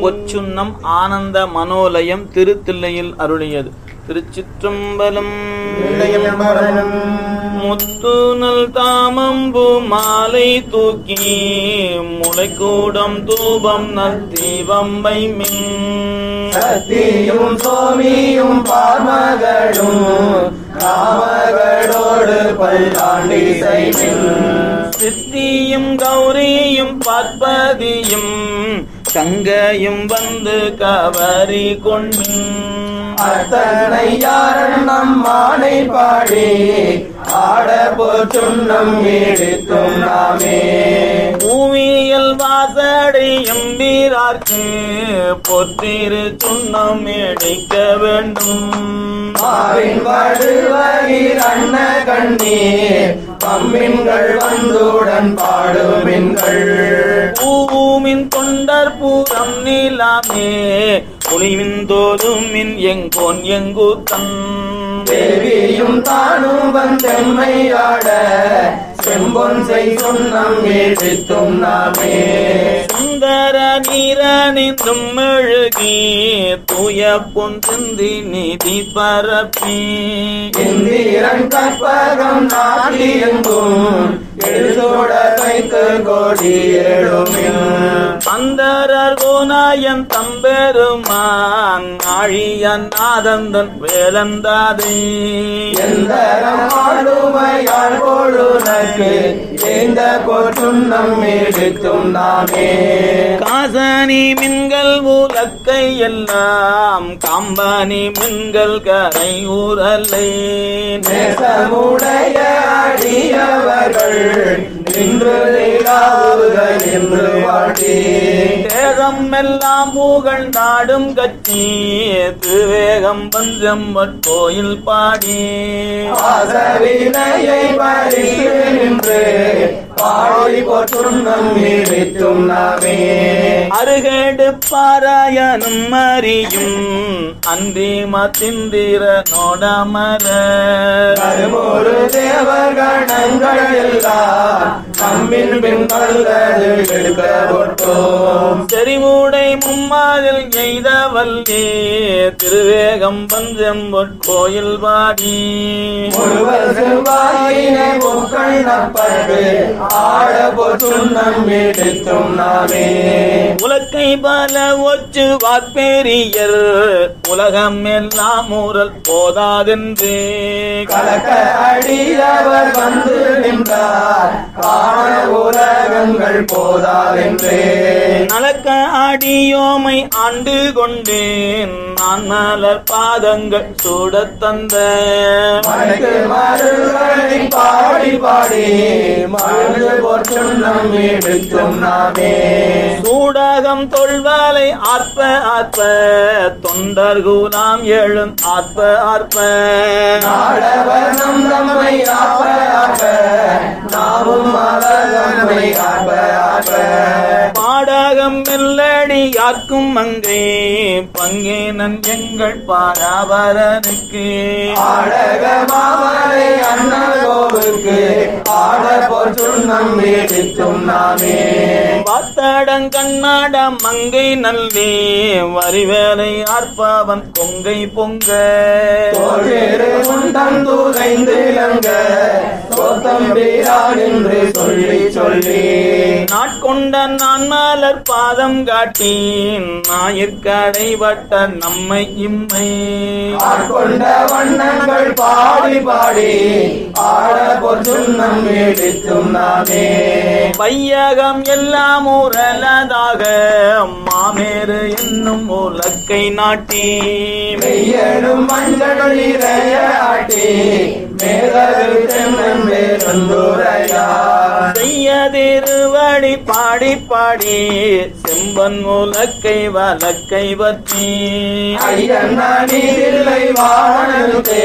பொச்சுன்னம் ஆனந்த மனோலயம் திருத்தில்லையில் அருளியது. திருச்சிற்றம்பலம் முத்துநல் தாமம்பு மாலை தூக்கி முளைக்கூடம் தூபம் நல் தீபம் வைமின் சத்தியும் சோமியும் பார்மகளும் ராமகளோடு பல்லாண்டி செய்வின் சித்தியும் கௌரியும் பார்ப்பதியும் கங்கையும் வந்து கவரி கொண்மின். அத்தனை யாரன் நம் மானை பாடி ஆட நம் எடுத்தும் நாமே. வாசடையும் வீரார்க்கு பொற்றிரு சுண்ணம் எடுக்க வேண்டும். வடுவகிர் அன்ன கண்ணீர் பம்மின்கள் வந்துடன் பாடுமின்கள். பூமின் தொண்டர் பூரம் நீலாமே புலிவின் தோதும் மின் எங்கோன் எங்கூத்தன் தேவியும் தானும் வந்தெம்மையாட செம்பொன் செய் சொன்னம் எடுத்தும் நாமே. சுந்தர நீரணிந்தும் மெழுகி தூய பொன் சிந்தி நிதி பரப்பி. இந்திரன் கற்பகம் நாட்டியெங்கும் எழுதோட வைத்து கோடி எழுமின். அந்தரர் கோநாயன் தம்பெருமான் ஆழியன் நாதந்தன் வேலந்தாதே. எந்தரம் ஆளுமையால் எந்த போற்றும் நாமே. காசனி மின்கள் உலக்கை எல்லாம் காம்பானி மின்கள் கரை ஊரல்லை நேசமுடைய அடியவர்கள் இன்று என்று வாட்டி தேகம் எல்லாம் பூகள் நாடும் கட்சி திருவேகம் பஞ்சம் கோயில் பாடி நின்று பாடி போற்றும் நம் எடுத்தும் நாமே. அருகேடு பாராயணும் அறியும் அன்றி மத்திந்திர நோடமர. கருமொரு தேவகணங்கள் எல்லாம் நம்மின் பின் செறிமூடை மும்மாதில் எய்த வல்லே திருவேகம் பஞ்சம் கோயில் பாடி முழுவர் செவ்வாயினை பொக்கள் நப்பது நம் எடுத்தும் நாமே. உலக்கை பல ஒச்சு வாக்பேரியர் உலகம் எல்லாம் ஊரல் போதாதென்று. கலக்க அடியவர் வந்து நின்றார். காண உலகங்கள் போதாதென்றே. நலக்க ஆடியோமை ஆண்டு கொண்டேன் நான் மலர் பாதங்கள் சூடத் தந்த மனக்கு மருள்களை பாடி பாடி மருந்து போற்றும் நம் எடுத்தும் நாமே. சூடகம் தொல்வாலை ஆற்ப ஆற்ப தொண்டர் குலாம் எழும் ஆற்ப ஆற்ப நாடவர் நம் நம்மை ஆப்ப ஆப்ப நாமும் நம்மை ஆப்ப பாடகம் மெல்லடி யார்க்கும் அங்கே பங்கேனன் எங்கள் பாராபரனுக்கு. ஆடக மாமலை அண்ணகோவுக்கு ஆட போற்றும் நம் எடுத்தும் நாமே பாத்தடங் கண்ணாட மங்கை நல்லே வரிவேலை ஆர்ப்பாவன் கொங்கை பொங்க. உண்டம் தூதைந்து இளங்க என்று சொல்லி சொல்லி. நாட்கொண்ட நான் மலர் பாதம் காட்டி ஞாயிற்கடைபட்ட நம்மை இம்மை. ஆட்கொண்ட வண்ணங்கள் பாடி பாடி ஆட போற்றும் எடுத்தும் நாமே வையகம் எல்லாம் உரலதாக மாமேறு என்னும் உலக்கை நாட்டி. மெய்யடும் மஞ்சள் நிறைய ஆட்டி மேதகு தென்னன் வேறொன்றுரையா செய்ய திருவடி பாடி பாடி செம்பன் உலக்கை வலக்கை பற்றி நீரில்லை வாழனுக்கு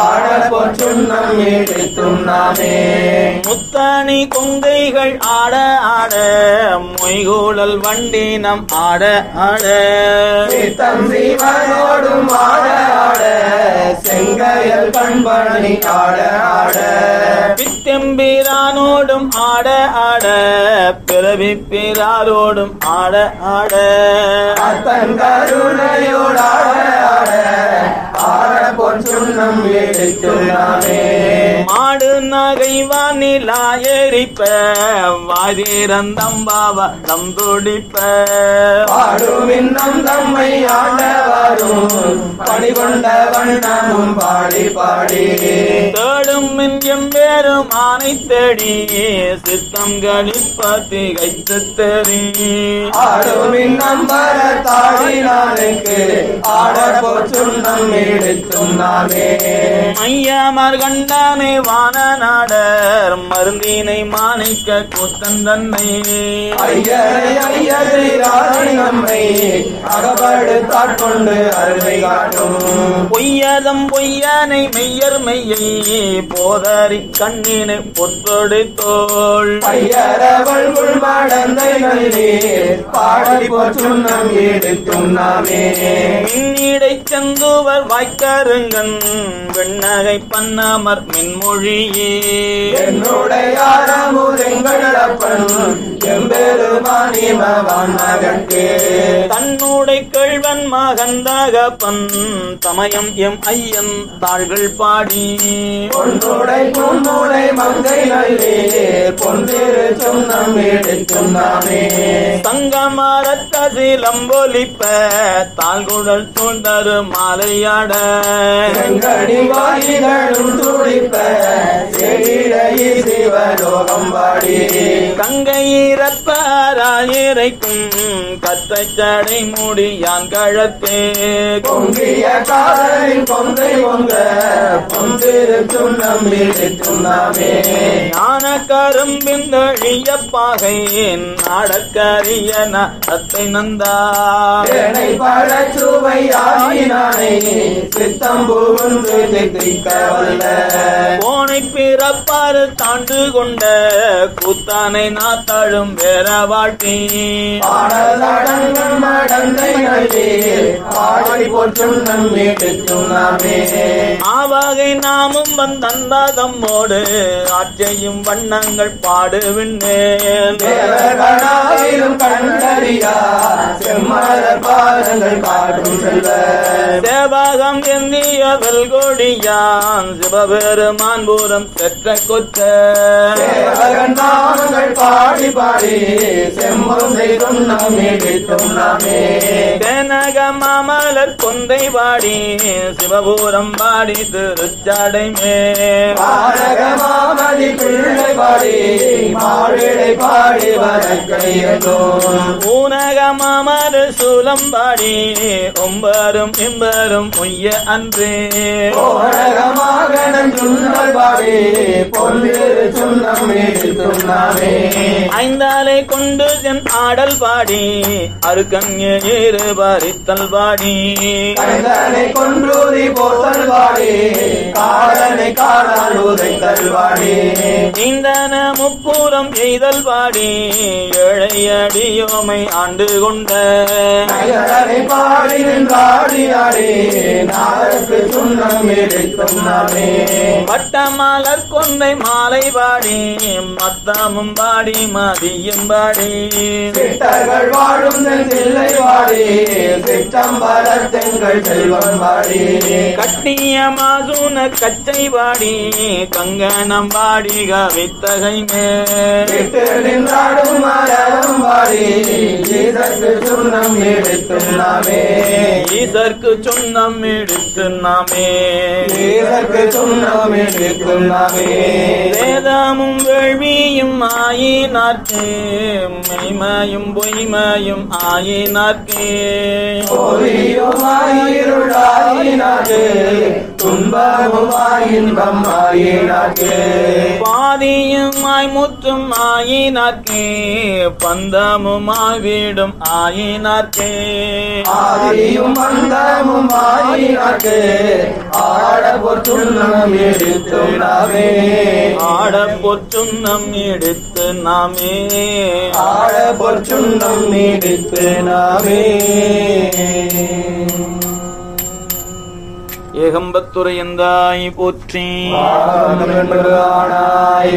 ஆட போற்றும் நம் எடுத்தும் நாமே முத்தாணி கொங்கைகள் ஆட ஆட மொய்கூழல் வண்டி நம் ஆட ஆட. தம்பி மனோடும் ஆட ஆட செங்கையல் பண்பணி ஆட ஆட. பித்த ஆட ஆட பிறவி பிறாரோடும் ஆட ஆட. மாடு நகை வானிலா எரிப்ப வாதிரந்தம்பாவா தம் துடிப்ப பாடும் தம்மை ஆண்டவரும் பணிகொண்ட வண்ணமும் பாடி பாடி தேடும் மின் வேறும் ஆனை தேடி சித்தம் கழிப்பதி கைத்து தெரி ஆடும் இன்னம் வர தாடினானுக்கு ஆட போச்சுண்ணம் எடுத்தும் நாமே மையமர் கண்டானே வான நாடர் மருந்தினை மாணிக்க ராணி நம்மை அகப்படுத்தாட்கொண்டு அருமை காட்டும். பொய்யதம் பொய்யனை மெய்யர் மெய்யை போதறி கண்ணினை பொற்றொடு தோள் ஐயரவள் உள்மடந்தை நல்லி பாடி போச்சுண்ணம் எடுத்தும் நாமே. மின்னிடை செந்துவர் வாய்க்கருங்கன் வெண்ணகை பன்னமர் மின்மொழியே என்னுடைய ஆரமுதெங்கள் அப்பன் எம்பெருமானிமவான் மகட்கே தன்னுடை கேழ்வன் மகந்தகப்பன் தமயம் எம் ஐயன் தாள்கள் பாடி. பொன்னுடை பொன்னுடை மங்கை நல்லே பொன்திரு சொன்னம் எடுத்தும் நாமே தாழ்குழல் சூழ்ந்தரு மாலையாட. துடிப்ப செடிடையி சிவலோகம் பாடி கங்கையிறப்பராயிரைக்கும் கத்தை சடை மூடியான் கழத்தே. பொங்கிய காதலின் பொங்கை பொங்க சொன்னம் எடுத்தும் நாமே. ஞான கரும்பிந்தழிய பாகை நாடக்கரிய நத்தை நந்தா. சித்தம் புகுந்து போனை பிறப்பாறு தாண்டு கொண்ட கூத்தானை நாத்தாழும் வேற வாழ்க்கை பாடலடங்கம் மடந்தை நல்லே பாடி போற்றும் நம் எடுத்தும் நாமே ஆவாகை நாமும் வந்தந்தாதம்மோடு ஆட்சியும் வண்ணங்கள் பாடுவின்னேன் கண்டறியா செம்மலர் பாடங்கள் பாடும் செல்வ. தேவாகம் எந்திய வெல்கொடியான் சிவபெருமான் பூரம் பெற்ற கொற்ற. பாடி பாடி செம்மம் செய்தும் நாம் எடுத்தும் நாமே. தேனக மாமலர் கொன்றை பாடி சிவபூரம் பாடி திருச்சாடை மேல் பிள்ளை பாடி மாவிடை பாடி வரக்கையதும் ஊனக மாமரு சூலம் பாடி ஒம்பரும் இம்பரும் பொய்ய அன்றே. ஓரகமாகனன் சுண்ணல் பாடி பொன்னிரு சுண்ணம் நாமே. ஐந்தாலை கொண்டு சென் ஆடல் பாடி அருக்கன் ஏறு பறித்தல் பாடி. கந்தனை கொன்றூதி போத்தல் பாடி காடனை காடால் உதைத்தல் பாடி. நீந்தன முப்புறம் எய்தல் பாடி ஏழை அடியோமை ஆண்டு கொண்ட பாடி வட்டமலர் கொன்றை மாலை பாடி மத்தமும் பாடி மதியும் பாடி. சிட்டர்கள் வாழும் தில்லை வாடி சிற்றம்பலர் தெங்கள் செல்வம் வாடி. கட்டிய மாசூன கச்சை பாடி கங்கணம் பாடி கவித்தகை மேல். நின்றாடும் வாடி இதற்கு சுண்ணம் எடுத்தும் நாமே. ஈசர்க்கு சொன்னம் எடுத்து நாமே. இதற்கு சுண்ணம் எடுத்தும் நாமே. வேதமும் வேள்வியும் ஆயினார்க்கு மெய்மையும் பொய்மையும் ஆயினார்க்கு. இன்பம் ஆயினாக்கு பாதியுமாய் முற்றும் ஆயினார்க்கு பந்தமுமாய் வீடும் ஆயினார்க்கு. ஆதியும் அந்தமும் ஆயினாக்கு ஆட பொற்றுண்ணம் எடுத்தும் நாமே. ஆட பொற்றும் நம் எடுத்து நாமே. ஆட பொற்றுண்ணம் எடுத்து நாமே. ஏகம்பத்துரையந்தாய் போற்றி.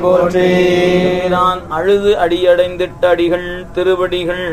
போற்றி. நான் அழுது அடியடைந்திட்ட அடிகள் திருவடிகள்.